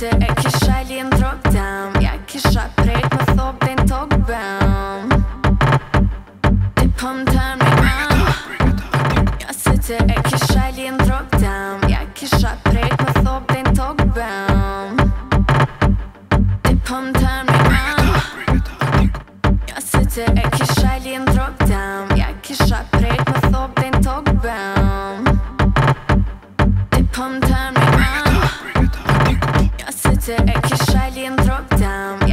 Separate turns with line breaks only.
The echo shall
in drop down, yeah, kiss a prayer for so the tongue bang. The pump time my mind, I thought think. Yeah, sit the echo shall in drop down, yeah, kiss a prayer for so the tongue bang. The pump time my mind, I thought think. Yeah, drop down, yeah, kiss a prayer for so the tongue bang. The pump time Enter ek i drop down